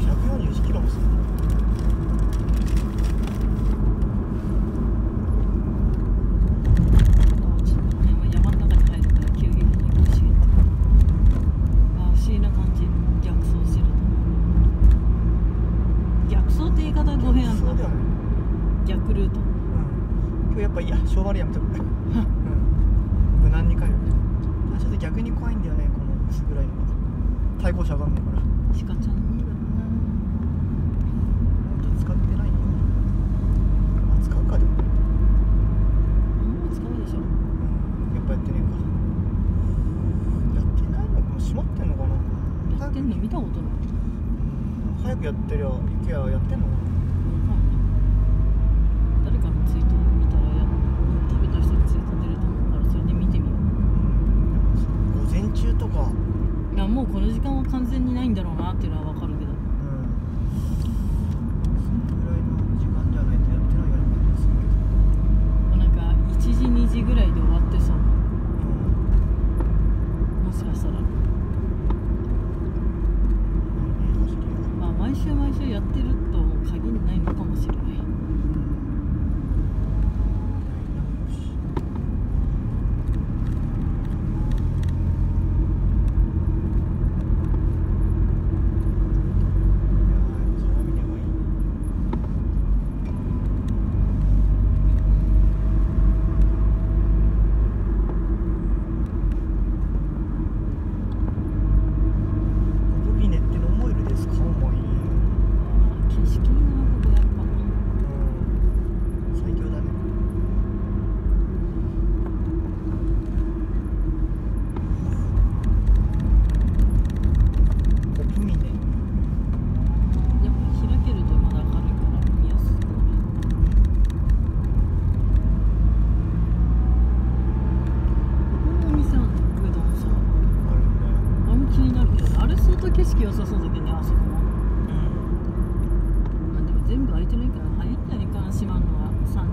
1キロもする。ちょっとね今山の中に入るから急激に不思議あ不思議な感じ逆走してると逆走って言い方語弊あんだそうだよね逆ルートうん今日やっぱいいや昭和でやめとくうん無難に帰るあちょっと逆に怖いんだよねこの薄暗いのが。対向車上がんないから鹿ちゃんいいだろう本当使ってないよあ使うかでもなもう使うでしょうんやっぱやってねえかやってないのかも閉まってんのかなやってんの見たことないうん早くやってりゃ行けややってんの。誰かのツイート見たらや食べた人のツイート出ると思うからそれで見てみよ午前中とか。ういやもうこの時間は完全にないんだろうなっていうのは分かるけどうんそのぐらいの時間じゃないとやってないような感じがするけどなんか1時2時ぐらいで終わってそううんもしかしたらないね走りがまあ毎週毎週やってるとも限りないのかもしれないボビネっての思えるですかお前あー景色いいなここやっぱ最強だねボブミネやっぱ開けるとまだ明るいから見やすくなるここもお店あんのうどんさあるんだよあれも気になるけどねあれ相当景色良さそうだけどねあそこもまあでも全部空いてないから早いんじゃないかな閉まんのは三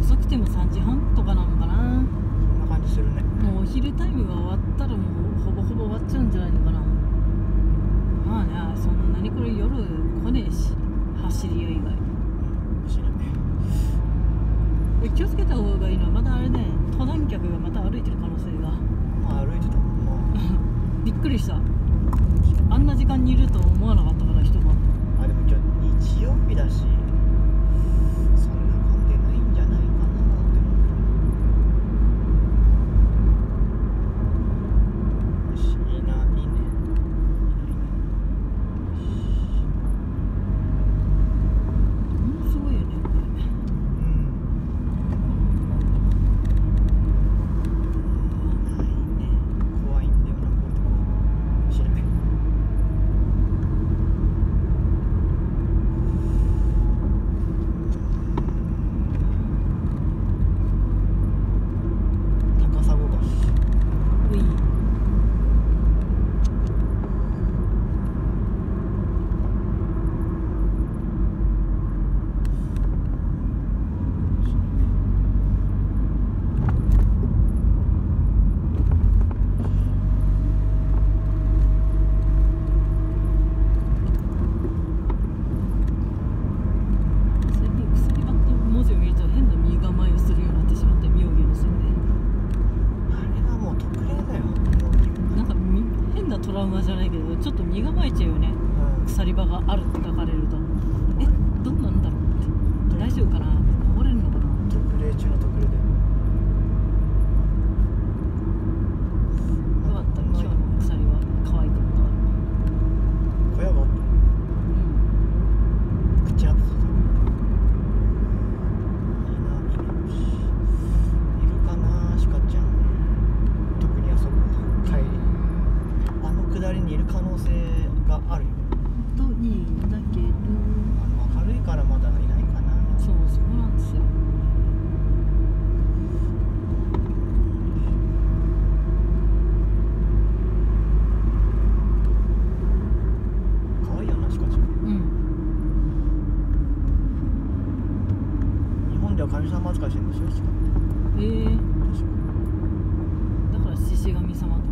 遅くても3時半とかなのかな。そんな感じするね。もうお昼タイムが終わったらもうほぼほぼ終わっちゃうんじゃないのかな。まあねそんなにこれ夜来ねえし走り屋以外。うん知らね。え気をつけた方がいいのはまだあれね登山客がまた歩いてる可能性が。まあ歩いてた。もんなびっくりした間にいると思わなかったから人が。あでも今日日曜日だしそんな混んでないんじゃないかなって思うよしいいないいねいいないいねものすごいよねこれうんないね怖いんだよなこういうとこ知らない高砂橋うい最近鎖場って文字を見ると変な身構えをするようになってしまって妙義のせいであれはもう特例だよなんかみ変なトラウマじゃないけどちょっと身構えちゃうよねうん鎖場があるって書かれるとえどんなんだろうって大丈夫かな登れるのかな特例中の特例だよよかった今日の鎖は可愛かった小屋があったうん口当てたいいないいねいるかなシカちゃん特にあそこ帰りあの下りにいる可能性があるよといいんだけどあの明るいからまだいないかなそうそうなんですよ可愛いよなシカちゃんうん日本では神様扱いしてるんでしょシカええ確かだから獅子神様と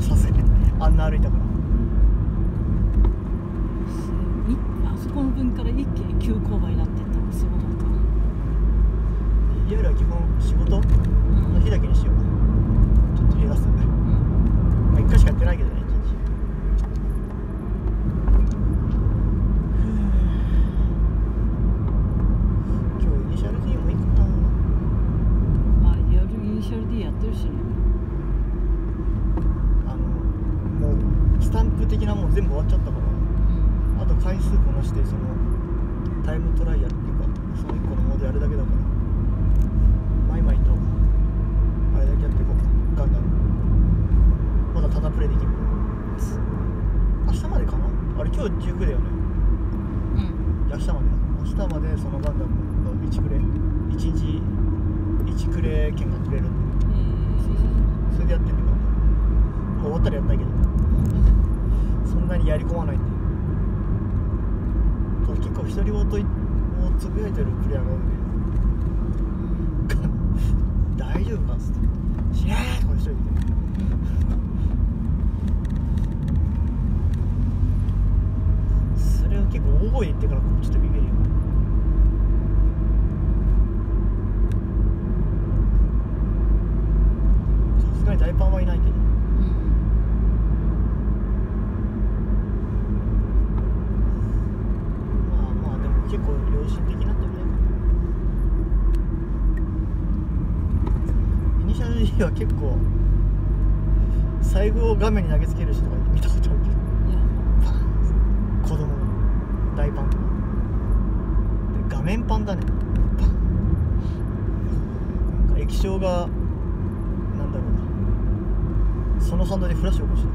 させあんな歩いたから。あそこの分から一気に急勾配になって数こなしてそのタイムトライアルっていうかその1個のモードやるだけだから。マイマイとあれだけやっていこうか。ガンダムまだただプレイできる明日までかな？あれ今日19だよね。うん。明日まで。だ明日までそのガンダムの1クレ1日1クレ券がくれる。ん。でえそれでやってんだよもう終わったらやったけどそんなにやり込まないんで結構独り言をつぶやいてるプレイヤーが多いんで。大丈夫かっつって「知らー!」とか一人で。それを結構大声で言ってからちょっとビビるよ。さすがにダイパンはいないけどまあまあでも結構良心的なんじゃないかなイニシャル D は結構財布を画面に投げつける人が見たことあるけど子供の大パンで画面パンだね。なんか液晶がなんだろうな。その反動でフラッシュ起こしてる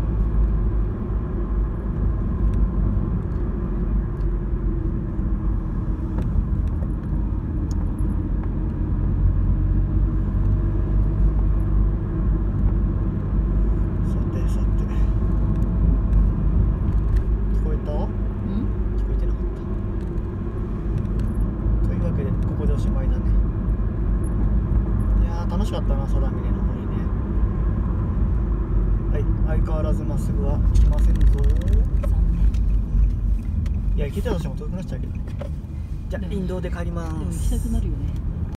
さてさて聞こえたうん聞こえてなかったというわけでここでおしまいだねいやー楽しかったな空峰の森ね。はい相変わらずまっすぐは来ませんぞ。いや行けたとしても遠くなっちゃうけどね。じゃあ林道で帰りまでも行すきたくなるよね